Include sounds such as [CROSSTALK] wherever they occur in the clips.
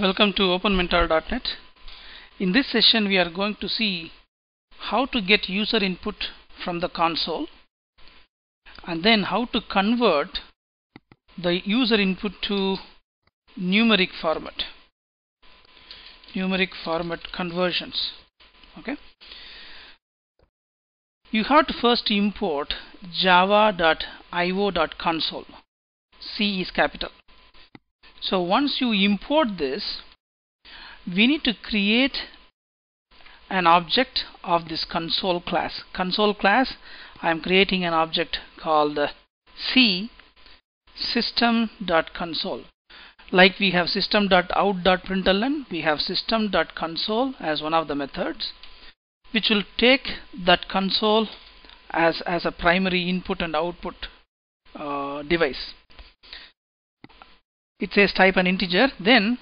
Welcome to OpenMentor.net. In this session, we are going to see how to get user input from the console and then how to convert the user input to numeric format. Numeric format conversions. Okay. You have to first import java.io.console. C is capital. So once you import this, we need to create an object of this console class. Console class, I am creating an object called C system.console. Like we have system.out.println, we have system.console as one of the methods, which will take that console as, as a primary input and output uh, device it says type an integer then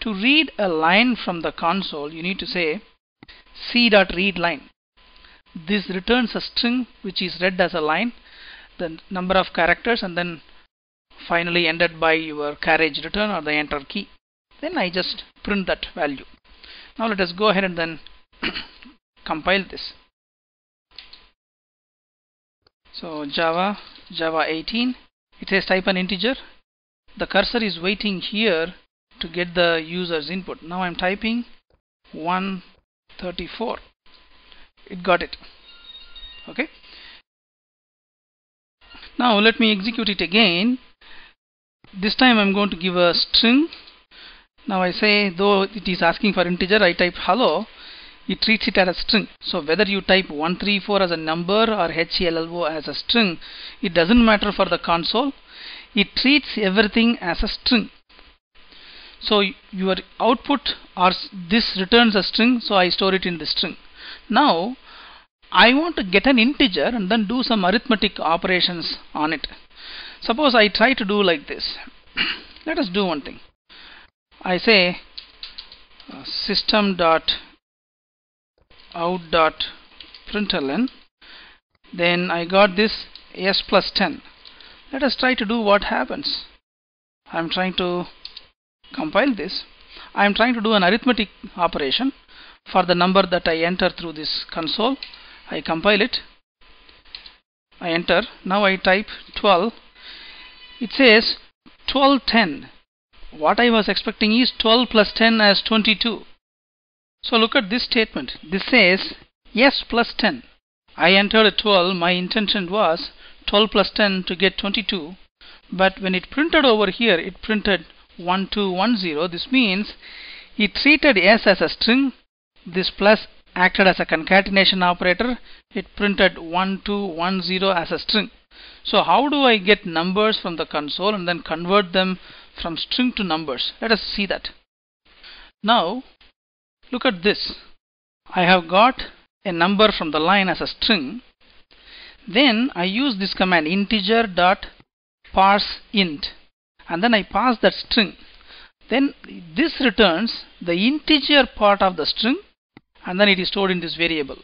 to read a line from the console you need to say c.readLine this returns a string which is read as a line the number of characters and then finally ended by your carriage return or the enter key. Then I just print that value. Now let us go ahead and then [COUGHS] compile this. So Java Java 18 it says type an integer the cursor is waiting here to get the user's input. Now I'm typing 134. It got it. Okay. Now let me execute it again. This time I'm going to give a string. Now I say though it is asking for integer, I type hello. It treats it as a string. So whether you type 134 as a number or HELLO as a string, it doesn't matter for the console it treats everything as a string. So your output or this returns a string so I store it in the string. Now I want to get an integer and then do some arithmetic operations on it. Suppose I try to do like this. [CLEARS THROAT] Let us do one thing. I say uh, system dot out dot println then I got this s plus 10 let us try to do what happens. I'm trying to compile this. I'm trying to do an arithmetic operation for the number that I enter through this console. I compile it. I enter. Now I type 12 it says 12 10 what I was expecting is 12 plus 10 as 22 so look at this statement. This says yes plus 10 I entered 12 my intention was 12 plus 10 to get 22 but when it printed over here it printed 1210 this means it treated s as a string. This plus acted as a concatenation operator. It printed 1210 as a string. So how do I get numbers from the console and then convert them from string to numbers? Let us see that. Now look at this. I have got a number from the line as a string then I use this command integer dot parse int. And then I pass that string. Then this returns the integer part of the string and then it is stored in this variable.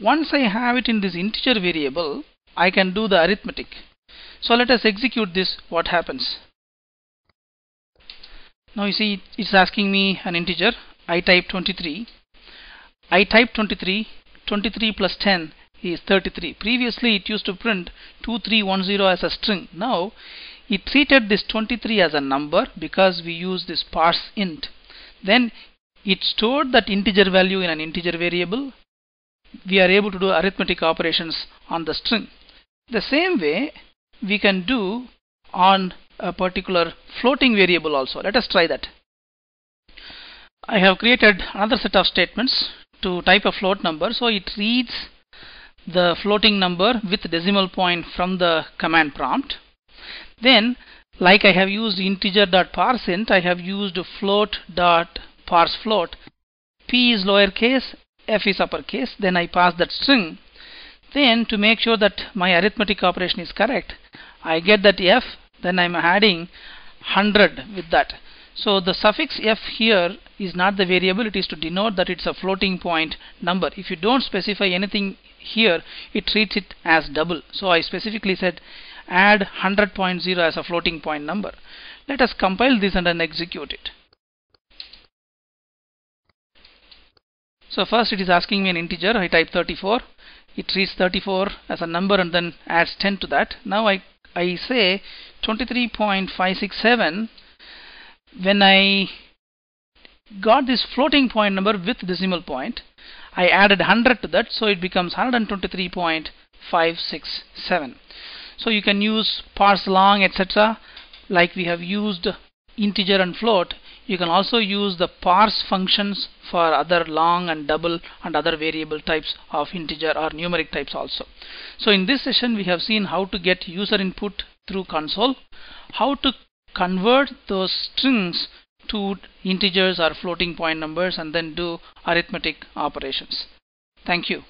Once I have it in this integer variable I can do the arithmetic. So let us execute this what happens. Now you see it's asking me an integer. I type 23 I type 23 23 plus 10 is 33 previously it used to print 2310 as a string. Now it treated this 23 as a number because we use this parse int. Then it stored that integer value in an integer variable. We are able to do arithmetic operations on the string. The same way we can do on a particular floating variable also. Let us try that. I have created another set of statements to type a float number. So it reads the floating number with decimal point from the command prompt. Then like I have used integer.parseInt, I have used float.parseFloat. P is lowercase, F is uppercase. Then I pass that string. Then to make sure that my arithmetic operation is correct, I get that F. Then I'm adding 100 with that. So the suffix f here is not the variable, it is to denote that it's a floating point number. If you don't specify anything here, it treats it as double. So I specifically said add 100.0 as a floating point number. Let us compile this and then execute it. So first it is asking me an integer. I type 34. It treats 34 as a number and then adds 10 to that. Now I I say 23.567 when I got this floating point number with decimal point I added 100 to that so it becomes 123.567 so you can use parse long etc like we have used integer and float. You can also use the parse functions for other long and double and other variable types of integer or numeric types also. So in this session we have seen how to get user input through console how to convert those strings to integers or floating point numbers and then do arithmetic operations. Thank you